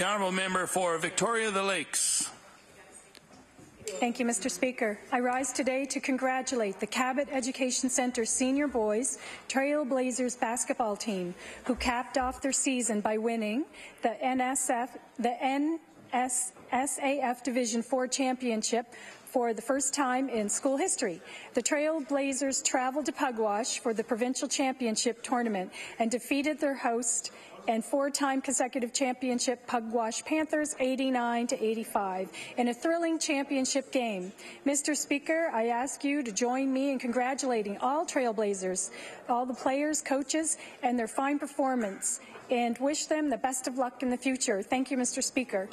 The honourable member for Victoria the Lakes. Thank you, Mr. Speaker. I rise today to congratulate the Cabot Education Centre senior boys Trailblazers basketball team, who capped off their season by winning the NSF, the NSSAF Division 4 championship for the first time in school history. The Trailblazers traveled to Pugwash for the provincial championship tournament and defeated their host and four-time consecutive championship Pugwash Panthers 89 to 85 in a thrilling championship game. Mr. Speaker, I ask you to join me in congratulating all Trailblazers, all the players, coaches, and their fine performance, and wish them the best of luck in the future. Thank you, Mr. Speaker.